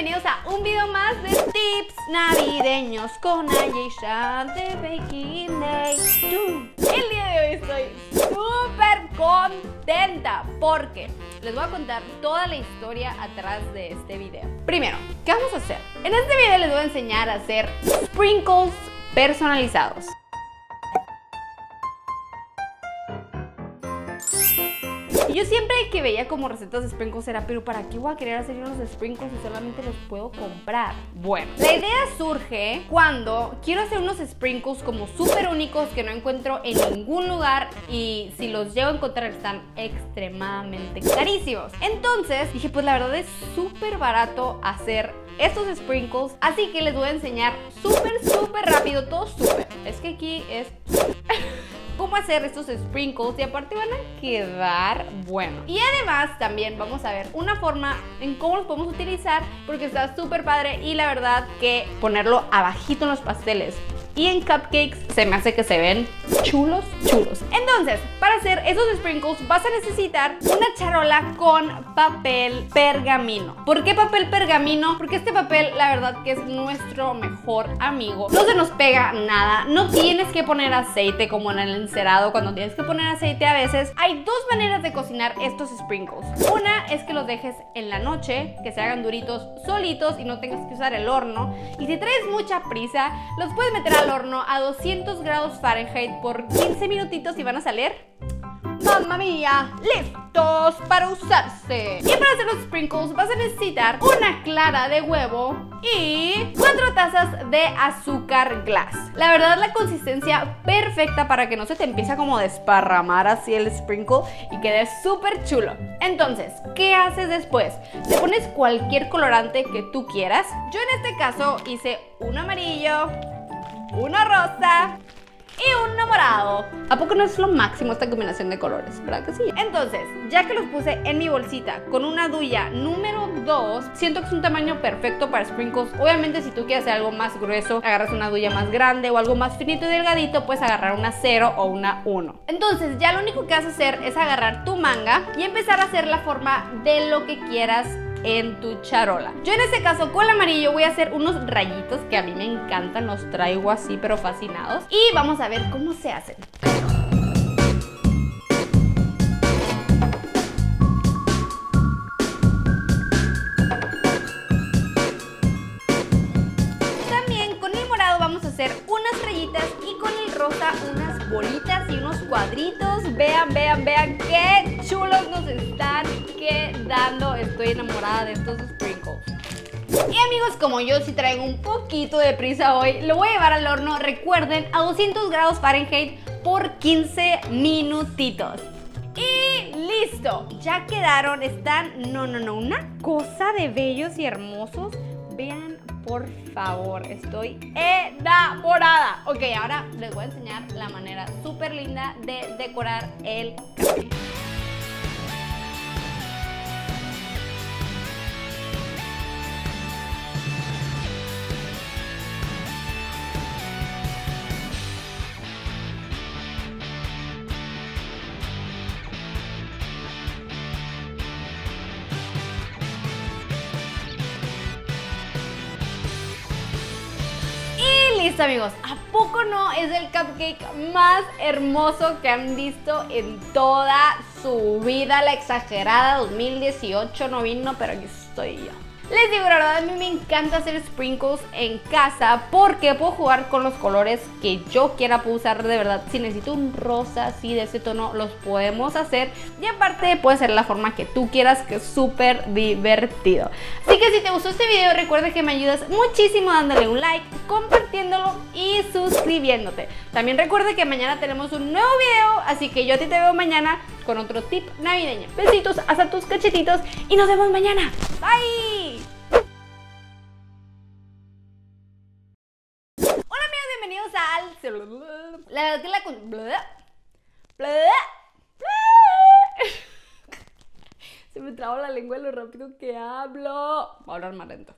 bienvenidos a un video más de tips navideños con Ayesha de Baking Day. El día de hoy estoy súper contenta porque les voy a contar toda la historia atrás de este video. Primero, ¿qué vamos a hacer? En este video les voy a enseñar a hacer sprinkles personalizados. Yo siempre que veía como recetas de sprinkles era, pero ¿para qué voy a querer hacer yo los sprinkles si solamente los puedo comprar? Bueno, la idea surge cuando quiero hacer unos sprinkles como súper únicos que no encuentro en ningún lugar y si los llego a encontrar están extremadamente carísimos. Entonces dije, pues la verdad es súper barato hacer estos sprinkles, así que les voy a enseñar súper, súper rápido, todo súper. Es que aquí es cómo hacer estos sprinkles y aparte van a quedar buenos. Y además también vamos a ver una forma en cómo los podemos utilizar porque está súper padre y la verdad que ponerlo abajito en los pasteles y en cupcakes se me hace que se ven chulos, chulos. Entonces, para hacer esos sprinkles vas a necesitar una charola con papel pergamino. ¿Por qué papel pergamino? Porque este papel, la verdad que es nuestro mejor amigo. No se nos pega nada, no tienes que poner aceite como en el encerado cuando tienes que poner aceite a veces. Hay dos maneras de cocinar estos sprinkles. Una es que los dejes en la noche, que se hagan duritos solitos y no tengas que usar el horno. Y si traes mucha prisa, los puedes meter al horno a 200 grados Fahrenheit por 15 minutitos y van a salir ¡Mamma mía! ¡Listos para usarse! Y para hacer los sprinkles vas a necesitar una clara de huevo y 4 tazas de azúcar glass. La verdad la consistencia perfecta para que no se te empiece a como desparramar así el sprinkle y quede súper chulo. Entonces, ¿qué haces después? Le pones cualquier colorante que tú quieras. Yo en este caso hice un amarillo, uno rosa y un morado. ¿A poco no es lo máximo esta combinación de colores? ¿Verdad que sí? Entonces, ya que los puse en mi bolsita con una duya número 2, siento que es un tamaño perfecto para sprinkles. Obviamente, si tú quieres hacer algo más grueso, agarras una duya más grande o algo más finito y delgadito, puedes agarrar una 0 o una 1. Entonces, ya lo único que vas a hacer es agarrar tu manga y empezar a hacer la forma de lo que quieras en tu charola. Yo en este caso con el amarillo voy a hacer unos rayitos que a mí me encantan, los traigo así pero fascinados. Y vamos a ver cómo se hacen. También con el morado vamos a hacer unas rayitas y con el rosa unas bolitas y unos cuadritos. Vean, vean, vean qué chulos nos están quedando. Estoy enamorada de estos sprinkles. Y amigos, como yo si traigo un poquito de prisa hoy, lo voy a llevar al horno, recuerden, a 200 grados Fahrenheit por 15 minutitos. Y listo, ya quedaron, están, no, no, no, una cosa de bellos y hermosos. Vean, por favor, estoy enamorada. Ok, ahora les voy a enseñar la manera súper linda de decorar el. Amigos, ¿a poco no es el cupcake más hermoso que han visto en toda su vida? La exagerada 2018 no vino, pero aquí estoy yo. Les digo, la verdad, a mí me encanta hacer sprinkles en casa porque puedo jugar con los colores que yo quiera, puedo usar de verdad. Si necesito un rosa así de ese tono, los podemos hacer. Y aparte puede ser la forma que tú quieras, que es súper divertido. Así que si te gustó este video, recuerda que me ayudas muchísimo dándole un like, compartiéndolo y suscribiéndote. También recuerda que mañana tenemos un nuevo video, así que yo a ti te veo mañana con otro tip navideño. Besitos hasta tus cachetitos y nos vemos mañana. Bye. La verdad que la... Se me traba la lengua lo rápido que hablo. Voy a hablar más lento.